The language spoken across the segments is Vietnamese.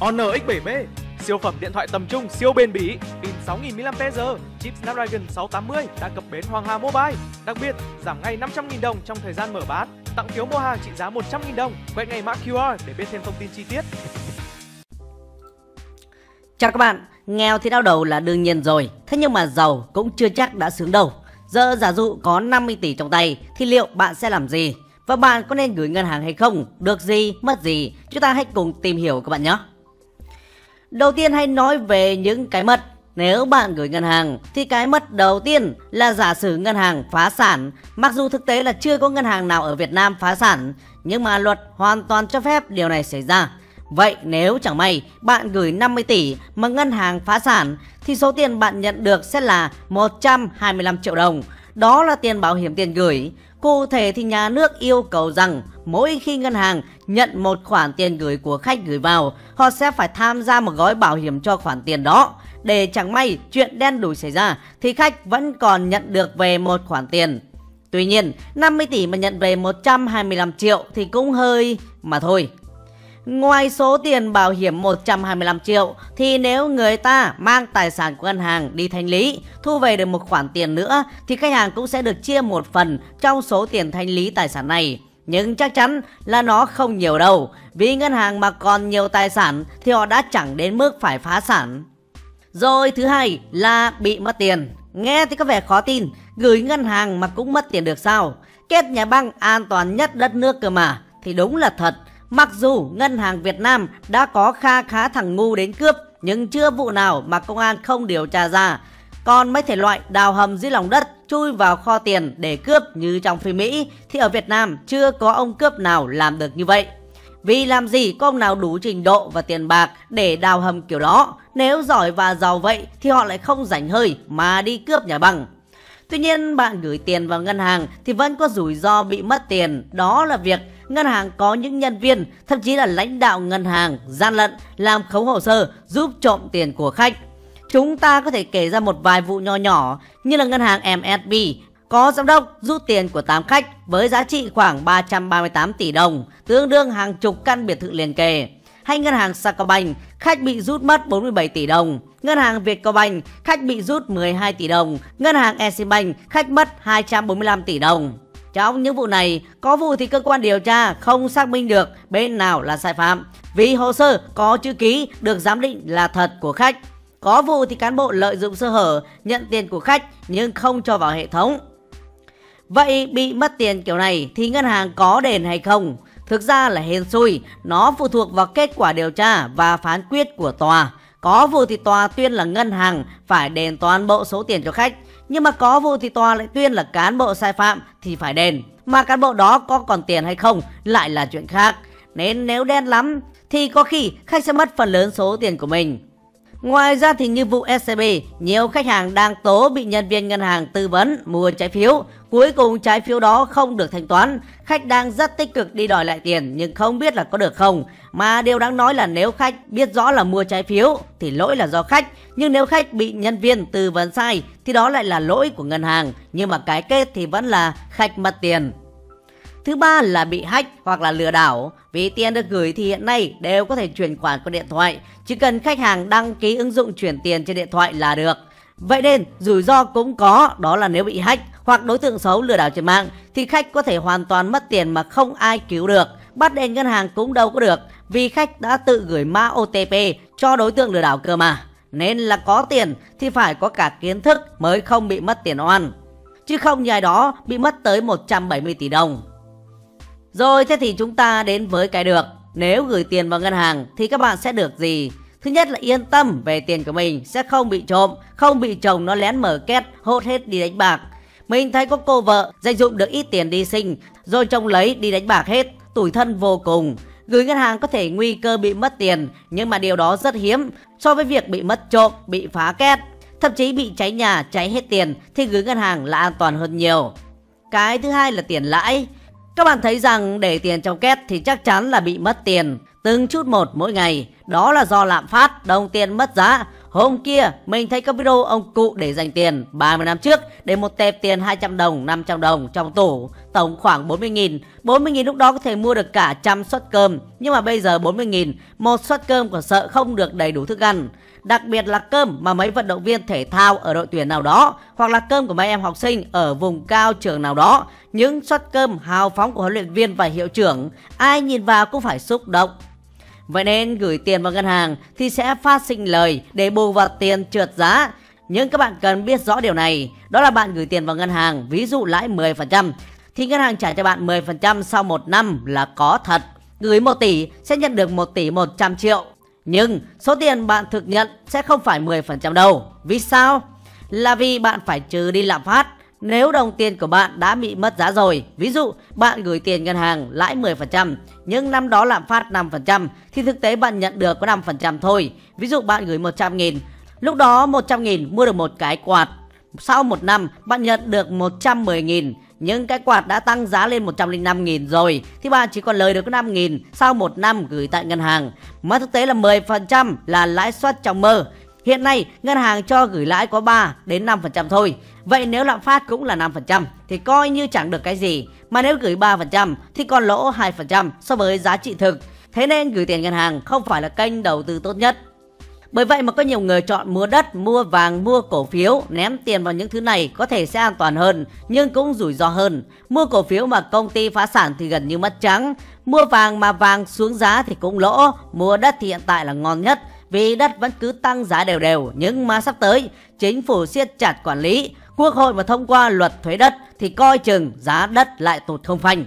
Honor X7B, siêu phẩm điện thoại tầm trung siêu bền bỉ, pin 6000 mAh, chip Snapdragon 680 đã cập bến Hoàng Hà Mobile. Đặc biệt, giảm ngay 500.000 đồng trong thời gian mở bán, tặng phiếu mua hàng trị giá 100.000 đồng. Quẹt ngay mã QR để biết thêm thông tin chi tiết. Chào các bạn, nghèo thì đau đầu là đương nhiên rồi, thế nhưng mà giàu cũng chưa chắc đã sướng đâu. Giờ giả dụ có 50 tỷ trong tay thì liệu bạn sẽ làm gì? Và bạn có nên gửi ngân hàng hay không? Được gì, mất gì? Chúng ta hãy cùng tìm hiểu các bạn nhé. Đầu tiên hãy nói về những cái mất. Nếu bạn gửi ngân hàng thì cái mất đầu tiên là giả sử ngân hàng phá sản. Mặc dù thực tế là chưa có ngân hàng nào ở Việt Nam phá sản, nhưng mà luật hoàn toàn cho phép điều này xảy ra. Vậy nếu chẳng may bạn gửi 50 tỷ mà ngân hàng phá sản thì số tiền bạn nhận được sẽ là 125 triệu đồng. Đó là tiền bảo hiểm tiền gửi. Cụ thể thì nhà nước yêu cầu rằng mỗi khi ngân hàng nhận một khoản tiền gửi của khách gửi vào, họ sẽ phải tham gia một gói bảo hiểm cho khoản tiền đó. Để chẳng may chuyện đen đủi xảy ra thì khách vẫn còn nhận được về một khoản tiền. Tuy nhiên, 50 tỷ mà nhận về 125 triệu thì cũng hơi mà thôi. Ngoài số tiền bảo hiểm 125 triệu thì nếu người ta mang tài sản của ngân hàng đi thanh lý, thu về được một khoản tiền nữa thì khách hàng cũng sẽ được chia một phần trong số tiền thanh lý tài sản này. Nhưng chắc chắn là nó không nhiều đâu, vì ngân hàng mà còn nhiều tài sản thì họ đã chẳng đến mức phải phá sản. Rồi thứ hai là bị mất tiền. Nghe thì có vẻ khó tin, gửi ngân hàng mà cũng mất tiền được sao? Kết nhà băng an toàn nhất đất nước cơ mà. Thì đúng là thật, Mặc dù ngân hàng Việt Nam đã có kha khá thằng ngu đến cướp, nhưng chưa vụ nào mà công an không điều tra ra. Còn mấy thể loại đào hầm dưới lòng đất chui vào kho tiền để cướp như trong phim Mỹ thì ở Việt Nam chưa có ông cướp nào làm được như vậy. Vì làm gì có ông nào đủ trình độ và tiền bạc để đào hầm kiểu đó. Nếu giỏi và giàu vậy thì họ lại không rảnh hơi mà đi cướp nhà bằng. Tuy nhiên, bạn gửi tiền vào ngân hàng thì vẫn có rủi ro bị mất tiền. Đó là việc ngân hàng có những nhân viên, thậm chí là lãnh đạo ngân hàng gian lận, làm khống hồ sơ, giúp trộm tiền của khách. Chúng ta có thể kể ra một vài vụ nho nhỏ như là ngân hàng MSB có giám đốc rút tiền của 8 khách với giá trị khoảng 338 tỷ đồng, tương đương hàng chục căn biệt thự liền kề. Hay ngân hàng Sacombank, khách bị rút mất 47 tỷ đồng. Ngân hàng Vietcombank, khách bị rút 12 tỷ đồng. Ngân hàng Eximbank, khách mất 245 tỷ đồng. Trong những vụ này, có vụ thì cơ quan điều tra không xác minh được bên nào là sai phạm vì hồ sơ có chữ ký được giám định là thật của khách. Có vụ thì cán bộ lợi dụng sơ hở nhận tiền của khách nhưng không cho vào hệ thống. Vậy bị mất tiền kiểu này thì ngân hàng có đền hay không? Thực ra là hên xui, nó phụ thuộc vào kết quả điều tra và phán quyết của tòa. Có vụ thì tòa tuyên là ngân hàng phải đền toàn bộ số tiền cho khách nhưng mà có vụ thì tòa lại tuyên là cán bộ sai phạm thì phải đền. Mà cán bộ đó có còn tiền hay không lại là chuyện khác. Nên nếu đen lắm thì có khi khách sẽ mất phần lớn số tiền của mình. Ngoài ra thì như vụ SCB, nhiều khách hàng đang tố bị nhân viên ngân hàng tư vấn mua trái phiếu. Cuối cùng trái phiếu đó không được thanh toán. Khách đang rất tích cực đi đòi lại tiền nhưng không biết là có được không. Mà điều đáng nói là nếu khách biết rõ là mua trái phiếu thì lỗi là do khách. Nhưng nếu khách bị nhân viên tư vấn sai thì đó lại là lỗi của ngân hàng. Nhưng mà cái kết thì vẫn là khách mất tiền. Thứ ba là bị hack hoặc là lừa đảo. Vì tiền được gửi thì hiện nay đều có thể chuyển khoản qua điện thoại. Chỉ cần khách hàng đăng ký ứng dụng chuyển tiền trên điện thoại là được. Vậy nên rủi ro cũng có, đó là nếu bị hack hoặc đối tượng xấu lừa đảo trên mạng thì khách có thể hoàn toàn mất tiền mà không ai cứu được. Bắt đền ngân hàng cũng đâu có được vì khách đã tự gửi mã OTP cho đối tượng lừa đảo cơ mà. Nên là có tiền thì phải có cả kiến thức mới không bị mất tiền oan. Chứ không như ai đó bị mất tới 170 tỷ đồng. Rồi thế thì chúng ta đến với cái được. Nếu gửi tiền vào ngân hàng thì các bạn sẽ được gì? Thứ nhất là yên tâm về tiền của mình sẽ không bị trộm, không bị chồng nó lén mở két hốt hết đi đánh bạc. Mình thấy có cô vợ dành dụng được ít tiền đi sinh rồi chồng lấy đi đánh bạc hết, tủi thân vô cùng. Gửi ngân hàng có thể nguy cơ bị mất tiền nhưng mà điều đó rất hiếm so với việc bị mất trộm, bị phá két. Thậm chí bị cháy nhà, cháy hết tiền thì gửi ngân hàng là an toàn hơn nhiều. Cái thứ hai là tiền lãi. Các bạn thấy rằng để tiền trong két thì chắc chắn là bị mất tiền, từng chút một mỗi ngày. Đó là do lạm phát, đồng tiền mất giá. Hôm kia mình thấy các video ông cụ để dành tiền 30 năm trước để một tệp tiền 200 đồng, 500 đồng trong tủ tổng khoảng 40.000. 40.000 lúc đó có thể mua được cả trăm suất cơm. Nhưng mà bây giờ 40.000, một suất cơm còn sợ không được đầy đủ thức ăn. Đặc biệt là cơm mà mấy vận động viên thể thao ở đội tuyển nào đó hoặc là cơm của mấy em học sinh ở vùng cao trường nào đó. Những suất cơm hào phóng của huấn luyện viên và hiệu trưởng, ai nhìn vào cũng phải xúc động. Vậy nên gửi tiền vào ngân hàng thì sẽ phát sinh lời để bù vào tiền trượt giá. Nhưng các bạn cần biết rõ điều này, đó là bạn gửi tiền vào ngân hàng, ví dụ lãi 10%, thì ngân hàng trả cho bạn 10% sau một năm là có thật. Gửi 1 tỷ sẽ nhận được 1 tỷ 100 triệu. Nhưng số tiền bạn thực nhận sẽ không phải 10% đâu. Vì sao? Là vì bạn phải trừ đi lạm phát. Nếu đồng tiền của bạn đã bị mất giá rồi, ví dụ bạn gửi tiền ngân hàng lãi 10%, nhưng năm đó lạm phát 5%, thì thực tế bạn nhận được có 5% thôi. Ví dụ bạn gửi 100 nghìn, lúc đó 100 nghìn mua được một cái quạt. Sau một năm bạn nhận được 110 nghìn, nhưng cái quạt đã tăng giá lên 105 nghìn rồi thì bạn chỉ còn lời được 5 nghìn sau một năm gửi tại ngân hàng. Mà thực tế là 10% là lãi suất trong mơ. Hiện nay ngân hàng cho gửi lãi có 3 đến 5% thôi. Vậy nếu lạm phát cũng là 5% thì coi như chẳng được cái gì. Mà nếu gửi 3% thì còn lỗ 2% so với giá trị thực. Thế nên gửi tiền ngân hàng không phải là kênh đầu tư tốt nhất. Bởi vậy mà có nhiều người chọn mua đất, mua vàng, mua cổ phiếu, ném tiền vào những thứ này có thể sẽ an toàn hơn, nhưng cũng rủi ro hơn. Mua cổ phiếu mà công ty phá sản thì gần như mất trắng. Mua vàng mà vàng xuống giá thì cũng lỗ. Mua đất thì hiện tại là ngon nhất vì đất vẫn cứ tăng giá đều đều. Nhưng mà sắp tới, chính phủ siết chặt quản lý, quốc hội mà thông qua luật thuế đất thì coi chừng giá đất lại tụt không phanh.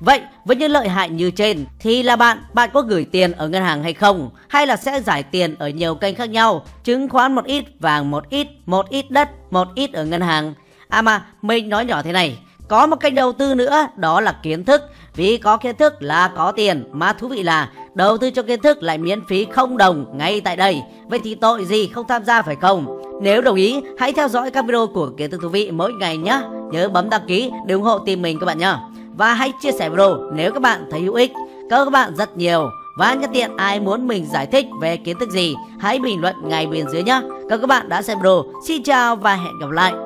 Vậy với những lợi hại như trên thì là bạn, bạn có gửi tiền ở ngân hàng hay không? Hay là sẽ giải tiền ở nhiều kênh khác nhau? Chứng khoán một ít, vàng một ít, một ít đất, một ít ở ngân hàng. À mà mình nói nhỏ thế này, có một kênh đầu tư nữa đó là kiến thức Vì có kiến thức là có tiền Mà thú vị là đầu tư cho kiến thức lại miễn phí không đồng ngay tại đây Vậy thì tội gì không tham gia phải không Nếu đồng ý hãy theo dõi các video của kiến thức thú vị mỗi ngày nhé Nhớ bấm đăng ký để ủng hộ team mình các bạn nhé và hãy chia sẻ video nếu các bạn thấy hữu ích. Cảm ơn các bạn rất nhiều. Và nhân tiện ai muốn mình giải thích về kiến thức gì, Hãy bình luận ngay bên dưới nhé Cảm ơn các bạn đã xem video. Xin chào và hẹn gặp lại.